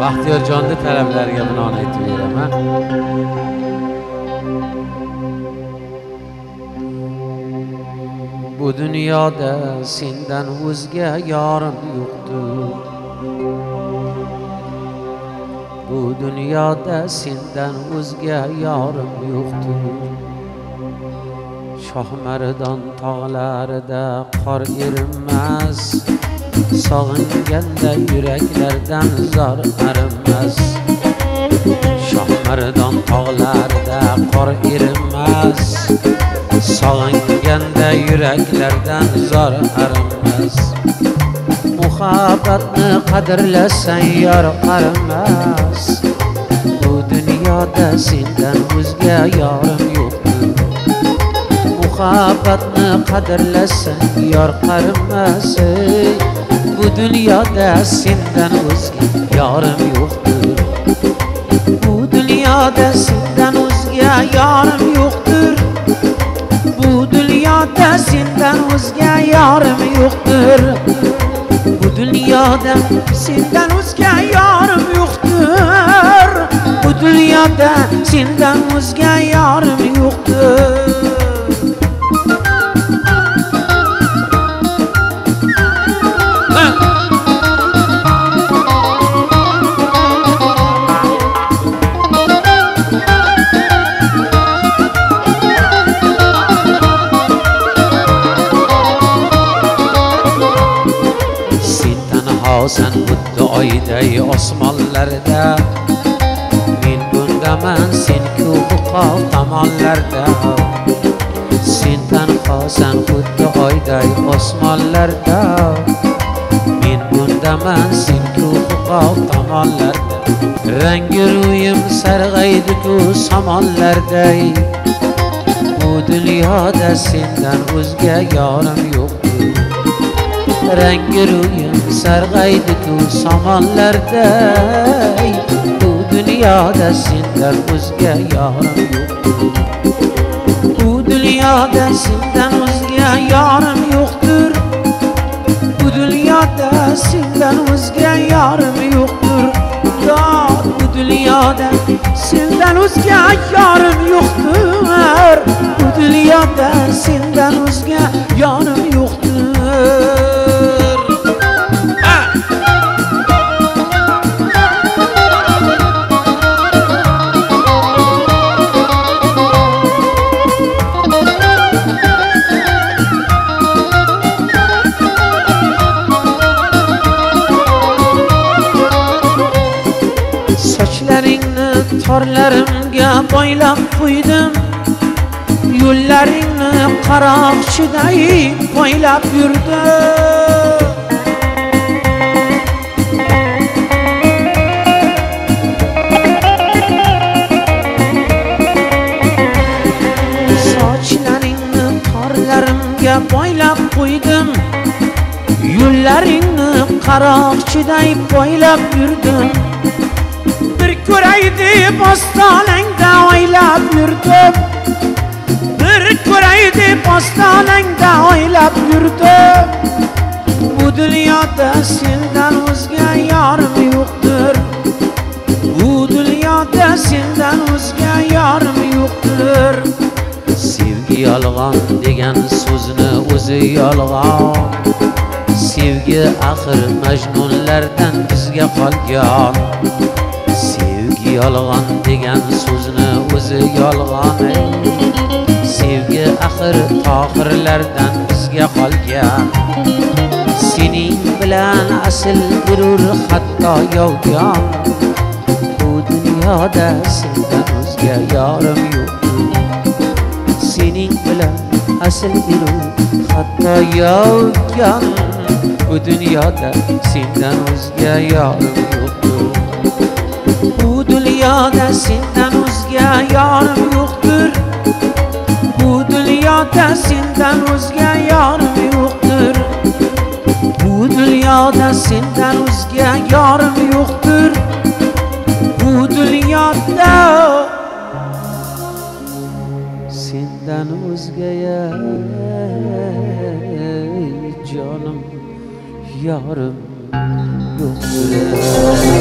baxtiyorjonni talablariga binoan aytib beraman. Bu dunyoda sendan o'zga yorim yo'qdir. Bu dunyoda sendan o'zga yorim yo'qdir. Shohmardon tog'larida qor erinmas sog'inganda yuraklardan zor arimas. Shohmardon tog'larida qor erimas. Sog'inganda yuraklardan zor arimas. Muhabbatni qadrlasang yor arimas. Bu dunyoda sendan o'zga yorim yo'qdir muhabbatni qadrlasang yor qarimas ey. Bu dunyoda sendan o'zga yorim yo'qdir. Bu dunyoda sendan o'zga yorim yo'qdir. Bu dunyoda sendan o'zga yorim yo'qdir. Bu dunyoda sendan o'zga yorim yo'qdir. Bu dunyoda sendan o'zga yorim tanhosan xuddi oyday osmonlarda. Men bundaman sen ko'pi tomonlarda. Sen tanhosan xuddi oyday osmonlarda. Men bundaman sen ko'pi tomonlarda. Rangi ro'yim sarg'aydi-ku somonlarday. Bu dunyoda sendan o'zga yorim yo'q. Rangi ro'yim sarg'aydi-ku somonlarday bu dunyoda sendan o'zga yorim yo'qdir bu dunyoda sendan o'zga yorim yo'qdir. Bu dunyoda sendan o'zga yorim yo'qdir. Dod, bu dunyoda sendan o'zga yorim yo'qdir. Bu dunyoda sendan o'zga yorim yo'qdir. Qorlarimga torlarimga boylab qo'ydim. Yo'llaringni qaroqchiday poylab yurdim. Sochlaringni qorlarimga boylab qo'ydim. Yo'llaringni qaroqchiday poylab yurdim. Bir ko'ray deb ostonangda o'ylab yurdim. Bir ko'ray deb ostonangda o'ylab yurdim. Bu dunyoda sendan o'zga yorim yo'qdir. Bu dunyoda sendan o'zga yorim yo'qdir. Sevgi yolg'on degan so'zni o'zi yolg'on. Sevgi axir majnunlardan bizga qolgan. Yolg'on degan so'zni o'zi yolg'on sevgi axir tohirlardan bizga qolgan. Sening bilan asl gurur hatto yovgon bu dunyoda sendan o'zga yorim yo'q. Sening bilan asl gurur hatto yovgon bu dunyoda sendan o'zga yorim yo'q. Bu dunyoda sendan o'zga yorim yo'qdir. Bu dunyoda sendan o'zga yorim yo'qdir. Bu dunyoda sendan o'zga yorim yo'qdir. Bu dunyoda sendan o'zga jonim yorim yo'qdir.